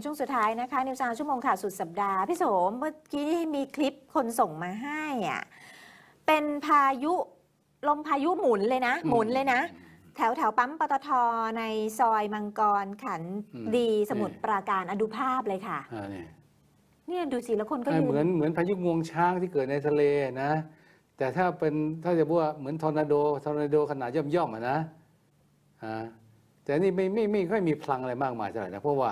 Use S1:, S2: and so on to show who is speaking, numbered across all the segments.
S1: เป็นช่วงสุดท้ายนะคะ News Hour ชั่วโมงข่าวสุดสัปดาห์พี่โสมเมื่อกี้ที่มีคลิปคนส่งมาให้อะเป็นพายุลมพายุหมุนเลยนะ หมุนเลยนะ แถวแถวปั๊มปตทในซอยมังกรขัน
S2: อืม
S1: ดีสมุทรปราการอะดูภาพเลยค่ะ
S2: อ่านี่
S1: เนี่ยดูสิแล้วคนก็
S2: อ่า
S1: ยื
S2: เหมือน
S1: น
S2: เหมือนพายุงวงช้างที่เกิดในทะเลนะ แต่ถ้าเป็นถ้าจะพูดว่าเหมือนทอร์นาโดทอร์นาโดขนาดย่อมๆอะนะอ่าแต่นี่ไม่ไม่ไม่ค่อยมีพลังอะไรมากมายเท่าไหร่นะเพราะว่า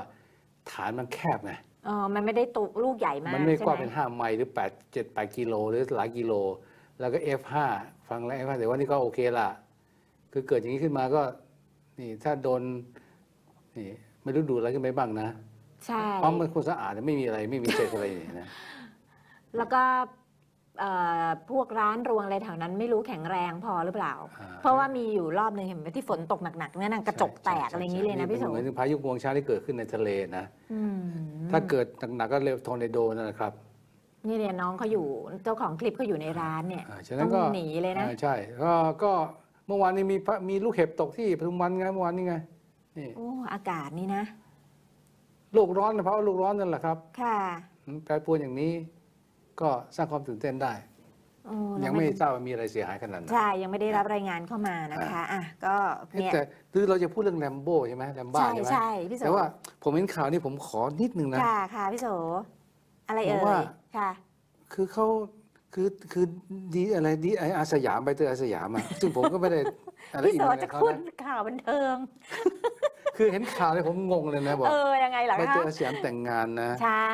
S2: ฐานมันแคบไง
S1: เออมันไม่ได้ตุลูกใหญ่มาก
S2: มันไม่
S1: ใช่
S2: กว้าง
S1: ไหม
S2: เป็นห้าไมล์หรือแปดเจ็ดแปดกิโลหรือหลายกิโล แล้วก็ F5 ฟังแล้ว F5 แต่ว่านี่ก็โอเคละคือเกิดอย่างนี้ขึ้นมาก็นี่ถ้าโดนนี่ไม่รู้ดูอะไรขึ้นไปบ้างนะ
S1: ใช่
S2: ปั๊มมันคนสะอาดไม่มีอะไรไม่มีเศษอะไรนี่นะ
S1: แล้วก็เอ่อ พวกร้านรวงอะไรแถวนั้นไม่รู้แข็งแรงพอหรือเปล่า
S2: อ่า
S1: เพราะว่ามีอยู่รอบหนึ่งเห็นไหมที่ฝนตกหนักๆเนี่ยนะกระจกแตกอะไรอย่างนี้เลยนะพี่โส
S2: เหมือนพายุงวงช้างที่เกิดขึ้นในทะเลนะ
S1: อืม
S2: ถ้าเกิดหนักๆก็เรียกทอร์นาโดนั่นแหละครับ
S1: นี่เนี่ยน้องเขาอยู่เจ้าของคลิปเขาอยู่ในร้านเนี่ย
S2: อ่าฉะนั้น
S1: ต้
S2: ก็
S1: องหนีเลยนะ
S2: อ่าใช่ก็ก็เมื่อวานนี้มีพระมีลูกเห็บตกที่ปทุมวันไงเมื่อวานนี้ไงนี่
S1: โอ้อากาศนี่นะ
S2: โลกร้อนนะเพราะว่าโลกร้อนนั่นแหละครับ
S1: ค่ะ
S2: แปรปรวนอย่างนี้ ก็สร้างความตื่นเต้นได้
S1: โอ้
S2: ยังไม่ทราบว่ามีอะไรเสียหายขนาดไหน
S1: ใช่ ยังไม่ได้รับรายงานเข้ามานะคะอะก็เนี่ย
S2: แต่คือเราจะพูดเรื่องแลมโบ้ใช่ไหมแลมบ้า
S1: ใช่
S2: ใช่ไหม
S1: ใช่พี่โส
S2: แต่ว่าผมเห็นข่าวนี้ผมขอนิดนึงนะ
S1: ค่ะค่ะพี่โสอะไร
S2: ผ
S1: เอ่
S2: มว่า
S1: ยค่ะ
S2: คือเขาคือคือดีอะไรดีไออาสยามไปเตออาสยามอะซึ่งผมก็ไม่ได้อะไร
S1: พี่
S2: อิน
S1: โส
S2: อะไร
S1: จะ
S2: เขา
S1: คุณ
S2: นะ
S1: ข่าวบันเทิง
S2: คือเห็นข่าวเลยผมงงเลยนะบอก
S1: เออยังไงล่ะ
S2: ไป
S1: คะ
S2: เตออาสยามแต่งงานนะ
S1: ใช่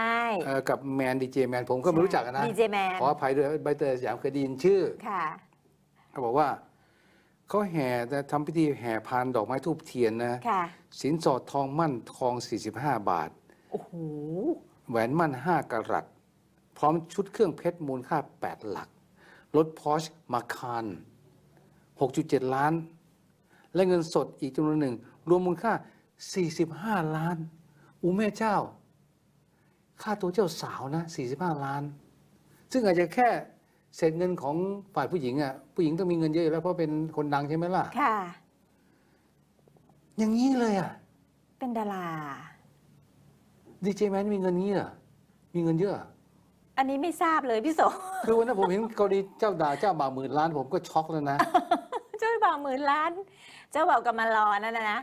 S2: เอ่อกับแมนดีเจแมนผมก็ไม่รู้จักอะนะ
S1: ดีเจแมน
S2: ขออภัยด้วยใบเตยอาสยามเคยได้ยินชื่อ
S1: ค่ะ
S2: เขาบอกว่าเขาแห่จะทำพิธีแห่พานดอกไม้ทูบเทียนนะ
S1: ค่ะ
S2: สินสอดทองมั่นทอง 45 บาท
S1: โอ้โห
S2: แหวนมั่น 5กะรัตพร้อมชุดเครื่องเพชรมูลค่า 8 หลัก รถพอชมาคาร6.7 ล้าน และเงินสดอีกจำนวนหนึ่ง รวมมูลค่า 45 ล้าน อูแม่เจ้า ค่าตัวเจ้าสาวนะ 45 ล้าน ซึ่งอาจจะแค่เศษเงินของฝ่ายผู้หญิงอะ ผู้หญิงต้องมีเงินเยอะอยู่แล้วเพราะเป็นคนดังใช่ไหมล่ะ
S1: ค่ะ
S2: อย่างนี้เลยอะ
S1: เป็นดารา
S2: ดีเจแมนมีเงินงี้เหรอ มีเงินเยอะเหรอ
S1: อันนี้ไม่ทราบเลยพี่โส
S2: คือวันนั้นผมเห็นเกาหลีเจ้าด่าเจ้าบ่าวหมื่นล้าน ผมก็ช็อกแล้วนะ
S1: เจ้าบ่าวหมื่นล้าน เจ้าบ่าวกำมารอนั่นนะนะ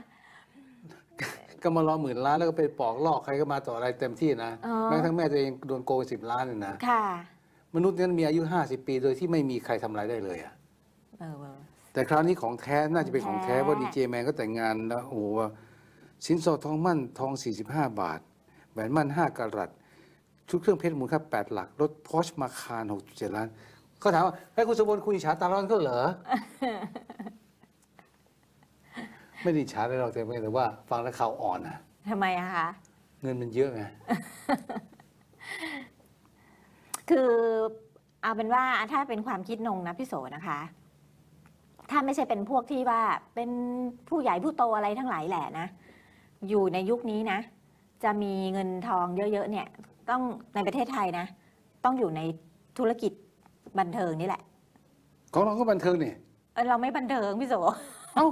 S2: ก็มารอหมื่นล้านแล้วก็ไปปอกลอกใครก็มาต่ออะไรเต็มที่นะ
S1: อ๋อ
S2: แม้กระทั่งแม่ตัวเองโดนโกงสิบล้านเลยนะ
S1: ค่ะ
S2: มนุษย์นั้นมีอายุ 50 ปีโดยที่ไม่มีใครทำอะไรได้เลยอะ
S1: เออเออ
S2: แต่คราวนี้ของแท้น่าจะเป็นของแท้
S1: ของแท้
S2: เพราะดีเจแมนก็แต่งงานแล้วโอ้โหสินสอดทองมั่นทอง 45 บาทแหวนมั่น 5กะรัตชุดเครื่องเพชรมูลค่า8หลักรถพอชมาคาร6.7ล้านเขาถามว่าให้ยคุณสมบูรณ์คุณอิจฉาตาร้อนเขาเหรอ ไม่ได้อิจฉาเลยหรอกแต่เพียงแต่ว่าฟังแล้วข่าวอ่อนนะ
S1: ทำไมอะคะ
S2: เงินมันเยอะไง
S1: คือเอาเป็นว่าถ้าเป็นความคิดนงนะพี่โสนะคะ ถ้าไม่ใช่เป็นพวกที่ว่าเป็นผู้ใหญ่ผู้โตอะไรทั้งหลายแหละนะ อยู่ในยุคนี้นะ จะมีเงินทองเยอะๆเนี่ย ต้องในประเทศไทยนะ ต้องอยู่ในธุรกิจบันเทิงนี่แหละ
S2: ของเราก็บันเทิงนี่
S1: เออเราไม่บันเทิงพี่โส
S2: เอ้า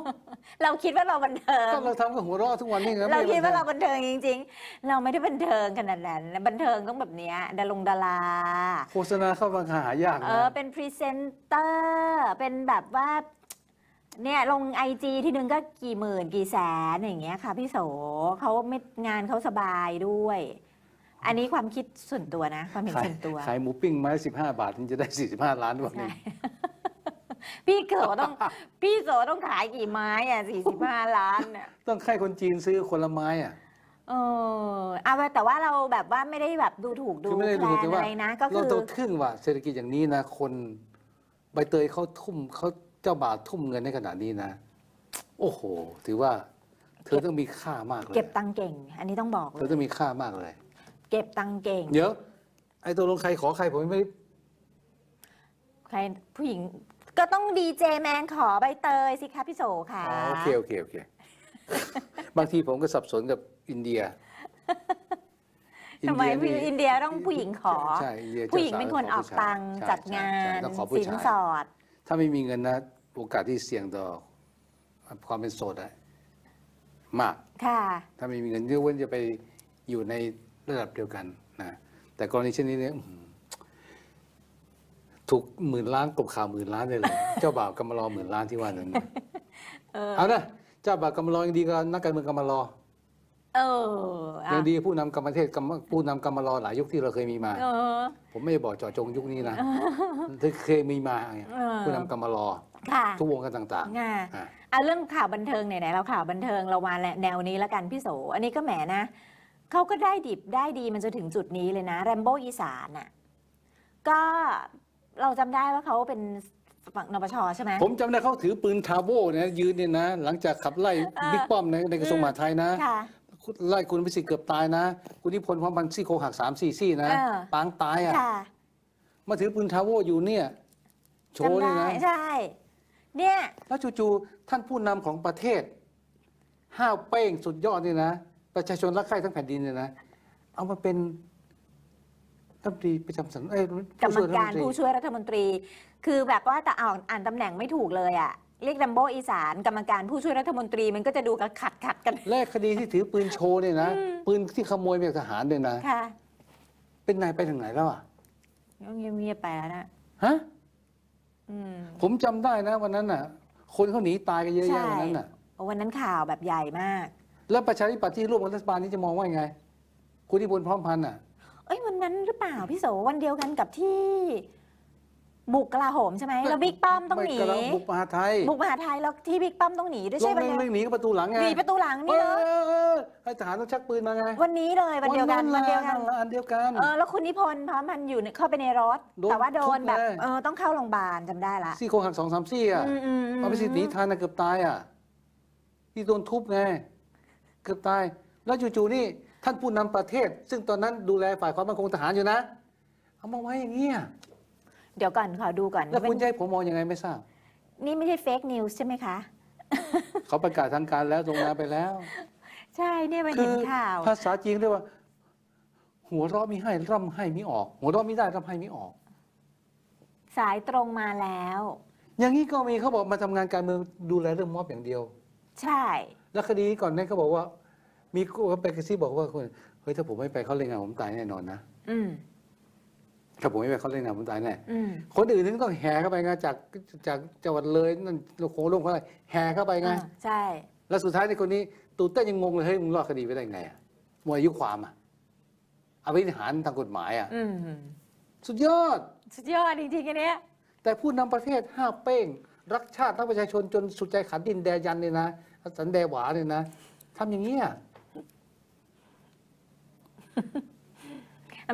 S1: เราคิดว่าเราบันเทิง
S2: ก็เราทำก็หัวเราะทุกวันนี่ไง
S1: เรา
S2: ไม่
S1: คิดว่าเรา
S2: บันเทิง
S1: บันเทิงจริง ๆ เราไม่ได้บันเทิงขนาดนั้นบันเทิงต้องแบบเนี้ยดารงดารา
S2: โฆษณาเข้ามาหายาก
S1: เอ
S2: นะ
S1: อเป็นพรีเซนเตอร์เป็นแบบว่าเนี่ยลง IG ที่หนึ่งก็กี่หมื่นกี่แสนอย่างเงี้ยค่ะพี่โสเขาไม่งานเขาสบายด้วย อันนี้ความคิดส่วนตัวนะ ความเห็น
S2: ขาย
S1: ส่วนตัว
S2: ขายหมูปิ้งไม้สิบห้าบาทถึงจะได้สี่สิบห้าล้านวันห
S1: ใช่
S2: นึง
S1: พี่โสต้อง พี่โสต้องขายกี่ไม้อะสี่สิบห้าล้านอะ
S2: ต้องให้คนจีนซื้อคนละไม้อะ
S1: เออเอาไว้แต่ว่าเราแบบว่าไม่ได้แบบดูถูกดู
S2: คือไม่ได้
S1: แคล
S2: ดู
S1: น
S2: แต่
S1: อะ
S2: ว่า
S1: ไรนะก็
S2: เรา
S1: คือ
S2: ต้องทึ่งว่าเศรษฐกิจอย่างนี้นะ คนใบเตยเขาทุ่มเขาเจ้าบ่าวทุ่มเงินในขนาดนี้นะ โอ้โห ถือว่า เธอต้องมีค่ามากเลย
S1: เก็บตังค์เก่ง อันนี้ต้องบอกเล
S2: เธอยต้องมีค่ามากเลย
S1: เก็บตังค์เก่ง
S2: เดี๋ยว ไอ้ตัวลงใครขอใครผมไม่ได้
S1: ใครผู้หญิง ก็ต้องดีเจแมนขอใบเตยสิคะพี่โสค่ะ
S2: อ๋อโอเคโอเคโอเค บางทีผมก็สับสนกับอินเดีย
S1: ทำไม
S2: อินเดีย
S1: อินเดียต้องผู้หญิงขอ
S2: ใช่อินเดีย
S1: ผู้หญิง
S2: จ้าสาว
S1: เป็นคนออก
S2: ขผู้ชาย
S1: ตังค์
S2: ใช่
S1: จัดงา
S2: ใช่
S1: น
S2: ต้องขอผู้
S1: สิน
S2: ชาย
S1: สอด
S2: ถ้าไม่มีเงินนะ โอกาสที่เสี่ยงต่อความเป็นโสดอะมาก
S1: ค่ะ
S2: ถ้าไม่มีเงินยกเว้นจะไปอยู่ในระดับเดียวกันนะแต่กรณีเช่นนี้เนี่ยอื้อหือ ถูกหมื่นล้านกบข่าวหมื่นล้านเลยเลยเจ้าบ่าวกำมารอหมื่นล้านที่ว่านั้นนะ
S1: เออ
S2: เอานะเจ้าบ่าวกำมารอยังดีกว่านักการเมืองกำมารอ
S1: เอออะ
S2: ยังดีผู้นำกรรมประเทศกรรมผู้นำกรรมารอหลายยุคที่เราเคยมีมา
S1: เออ
S2: ผมไม่ได้บอกเจาะจงยุคนี้นะที่เคยมีมาไง
S1: เออ
S2: ผู้นำกรรมารอ
S1: ค่ะ
S2: ทุกวงการต่าง
S1: ง่า
S2: ๆอะ
S1: เอาเรื่องข่าวบันเทิงไหนๆเราข่าวบันเทิงเรามาแนวนี้แล้วกันพี่โส อันนี้ก็แหมนะเขาก็ได้ดิบได้ดีมันจะถึงจุดนี้เลยนะแรมโบ้อีสานน่ะก็ เราจำได้ว่าเขาเป็นฝั่งนปชใช่ไหม
S2: ผมจำได้เขาถือปืนทาโบ้เนี่ยยืนเนี่ยนะ หลังจากขับไล่
S1: เออ
S2: บิ๊กป้อมในในกระทรวงมหาดไทยนะ
S1: ค่ะ
S2: ไล่คุณพิสิทธิ์เกือบตายนะ คุณนิพนธ์พร้อมพันธ์ซี่โครงหักสามสี่ซี่นะ
S1: เออ
S2: ปางตายอะ
S1: ค่ะ
S2: มาถือปืนทาโบ้อยู่เนี่ย โชว์
S1: จำ
S2: เนี่ย
S1: ได้
S2: นะ
S1: ใช่ เนี่ย
S2: แล้วจู่ๆท่านผู้นำของประเทศ ห้าวเป้งสุดยอดนี่นะ ประชาชนรักใคร่ทั้งแผ่นดินเนี่ยนะ เอามาเป็น รัฐมนตรีประจำสำเอ้ย
S1: กรรม
S2: ช่วยฐ
S1: การ
S2: มนต
S1: ผู้ช่วยรัฐมนตรี คือแบบว่าแต่อ่านอ่านตำแหน่งไม่ถูกเลยอะเรียกดัมโบอีสานกรรมการผู้ช่วยรัฐมนตรีมันก็จะดูกับขัดขัดกัน
S2: แรกคดีที่ถือปืนโชว์เนี่ยนะ ปืนที่ขโมยมาจากทหารเนี่ยนะ
S1: ค่ะ
S2: เป็นนายไปถึงไหนแล้วอะ
S1: เงียบๆไปแล้วนะ
S2: ฮะ
S1: อืม
S2: ผมจำได้นะวันนั้นน่ะ คนเขาหนีตายกันเยอะ
S1: ใช่
S2: แยะวันนั้นน่ะ
S1: วันนั้นข่าวแบบใหญ่มาก
S2: แล้วประชาธิปัตย์ที่ร่วมกับรัฐบาลนี้จะมองว่ายังไง คุณที่พลพร้อมพันธ์น่ะ
S1: เอ้ยวันนั้นหรือเปล่าพี่โสวันเดียวกันกับที่บุกกลาโหมใช่ไหมแล้วบิ๊กป้อมต้องหนี
S2: ไม่กระบุกมหาไทย
S1: บุกมหาไทยแล้วที่บิ๊กป้อมต้องหนีด้วย
S2: ล
S1: ใช่
S2: ง
S1: วัน
S2: เร่ง
S1: เดียว
S2: เร่งหนีก็ประตูหลังไง
S1: หนีประตูหลัง
S2: เอ
S1: นี่
S2: อ
S1: เหรอ
S2: เออเออให้ทหารต้องชักปืนมาไง
S1: วันนี้เลยวันเดียวกันวันเดียวกัน
S2: แหละอันเดียวกัน
S1: เออแล้วคุณนิพนธ์พร้อมพันธ์อยู่ในเข้าไปในรถ
S2: โดน
S1: แต่ว่าโดนแบบ
S2: ทุบเลย
S1: เออต้องเข้าโรงพยาบาลจำได้ละ
S2: ซี่โครงหักสองสามซี่อะ
S1: อืมอืมอืม
S2: เอาไปสิทธิ์หนีทันนะเกือบตายอะที่โดนทุบไงเกือบตาย แล้วจู่ๆนี่ ท่านผู้นำประเทศ ซึ่งตอนนั้นดูแลฝ่ายความมั่นคงทหารอยู่นะ เอามาไว้อย่างเงี้ย
S1: เดี๋ยวก่อนขอดูก่อน
S2: แล้วคุณจะให้ผมมองยังไงไม่ทราบ
S1: นี่ไม่ใช่เฟกนิวส์ใช่ไหมคะ
S2: เขาประกาศทางการแล้วลงนามไปแล้ว
S1: ใช่เนี่ยมัน
S2: คื
S1: เห็นข่าว
S2: ภาษาจีนเรียกว่า หัวเราะมีให้ร่ำให้มิออก หัวเราะไม่ได้ร่ำให้มิออก
S1: สายตรงมาแล้ว
S2: อย่างนี้ก็มีเขาบอกมาทำงานการเมืองดูแลเรื่องม็อบอย่างเดียว
S1: ใช่
S2: แล้วคดีก่อนนั้นเขาบอกว่า มีเขาไปกระซิบบอกว่าคนเฮ้ยถ้าผมไม่ไปเขาเล่นงานผมตายแน่นอนนะ
S1: อืม
S2: ถ้าผมไม่ไปเขาเล่นงานผมตายแน่
S1: อืม
S2: คนอื่นนึงต้องแห่เข้าไปไงจากจากจังหวัดเลยนั่นโคงลงเขาอะไรแห่เข้าไปไง
S1: อ่าใช่
S2: แล้วสุดท้ายในคนนี้ตูเต้นยังงงเลยเฮ้ยมึงรอดคดีไปได้ไงอะหมดอายุความอะอภินิหารทางกฎหมายอะ
S1: อืม
S2: สุดยอด
S1: สุดยอดจริงๆอันเนี้ย
S2: แต่ผู้นำประเทศห้าเป้ง รักชาติรักประชาชนจนสุดใจขันดินแดยันเนี่ยนะสันแดหวาเนี่ยนะทำอย่างนี้ย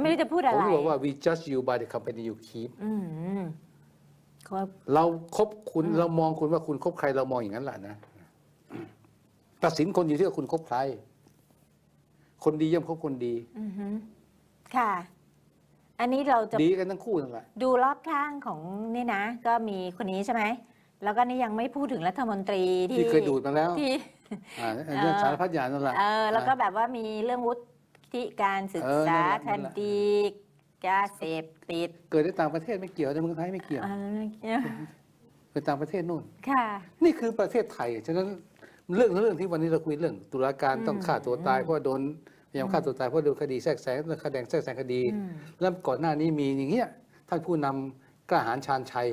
S1: ไม่รู้จะพูด
S2: ผ
S1: อะ
S2: ม
S1: ไร
S2: บอกว่า we judge you by the company you keep
S1: อืมเขา
S2: เราคบคุณเรามองคุณว่าคุณคบใครเรามองอย่างนั้นแหละนะตัดสินคนอยู่ที่ว่าคุณคบใคร คนดีย่อมคบคนดี
S1: อือฮึค่ะ อันนี้เราจะ
S2: ดีกันทั้งคู่นั่นแหละ
S1: ดูรอบข้างของนี่นะ ก็มีคนนี้ใช่ไหมแล้วก็นี่ยังไม่พูดถึงรัฐมนตรีที่
S2: ที่เคยดูดมาแล้ว
S1: ที่
S2: อ่าเรื่องสารพัดอย่างนั่นแหละ
S1: เออแล้วก็แบบว่ามีเรื่องวุฒิ การศึก
S2: เออ
S1: ษา
S2: นั่นแหละ
S1: คดียาเสพติด
S2: เกิดในต่างประเทศไม่เกี่ยวในเมืองไทยไม่เกี่ยว
S1: อะไรเงี้ย
S2: เกิดต่างประเทศนู่น
S1: ค่ะ
S2: นี่คือประเทศไทยฉะนั้นเรื่องเรื่องที่วันนี้เราคุยเรื่อง ตุลาการ
S1: อืม
S2: ต้องฆ่าตัวตายเพราะว่าโดนพยายามฆ่าตัวตายเพราะโดนคดีแทรกแซงคดีแทรกแซงคดี
S1: อืม
S2: แล้วก่อนหน้านี้มีอย่างเงี้ยท่านผู้นำกล้าหาญชาญชัย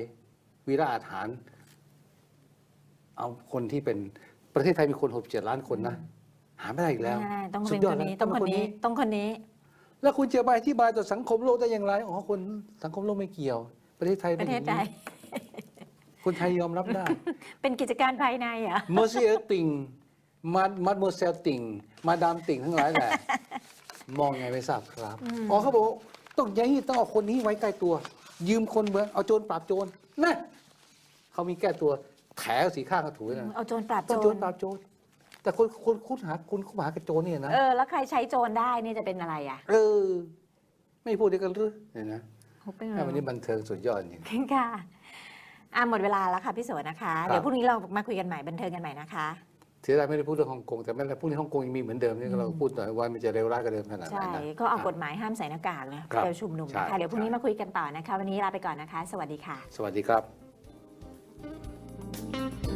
S2: วีระอาถรรพ์เอาคนที่เป็นประเทศไทยมีคนหกเจ็ดล้านคนนะ หาไม่ได้อีกแล้ว
S1: ไม่ได้ต้อง
S2: สุ
S1: เป็
S2: ด
S1: น
S2: ยอ
S1: ค
S2: ด
S1: น
S2: แล้ว
S1: นี้ต้องคนนี้ต้องคนนี้
S2: แล้วคุณจะไปอธิบายต่อสังคมโลกได้อย่างไรอ๋อคนสังคมโลกไม่เกี่ยว ประเทศไทย
S1: ประเทศไทย
S2: คนไทยยอมรับได้
S1: เป็นกิจการภายในเหรอะ
S2: เมอร์ซี่เอติงมามัดโมเซลติงมาดามติงทั้งหลายแหละมองไงไม่ทราบครับอ๋อเขาบอกว่าต้องอย่างนี้ต้องเอาคนนี้ไว้ใกล้ตัว ยืมคนเมืองเอาโจรปราบโจรนะเขามีแก้ตัวแถวสีข้างก็ถูนะ
S1: เอาโจรปราบ
S2: ต้อง
S1: โจ
S2: โจ
S1: ร
S2: รปราบโจร แต่คนคนคุณหาคุณคุณหากับโจรเนี่ยนะ
S1: เออแล้วใครใช้โจรได้นี่จะเป็นอะไรอะ
S2: เออ ไม่พูดเดียวกันหรือเนี่ยนะ
S1: เป็น
S2: แม่วันนี้บันเทิงสุดยอดจริง
S1: ค่ะอะหมดเวลาแล้วค่ะพี่โสนะคะ
S2: ครับ
S1: เดี๋ยวพรุ่งนี้เรามาคุยกันใหม่บันเทิงกันใหม่นะคะ
S2: เสียดายไม่ได้พูดเรื่องฮ่องกงแต่ไม่เป็นไรพรุ่งนี้ฮ่องกงยังมีเหมือนเดิมนี่ก็เราพูดหน่อยว่ามันจะเร็วร้ายกว่าเดิมขนาดไหน
S1: ใช่
S2: นะ
S1: ก็เอากฎหมายห้ามใส่หน้ากากเลย
S2: ครับ
S1: เดี๋ยวชุมนุม
S2: ใช่
S1: นะคะเดี๋ยวพรุ่งนี้
S2: ใช่
S1: มาคุยกันต่อนะคะ วันนี้ลาไปก่อนนะคะ สวัสดีค่ะ
S2: สวัสดีครับ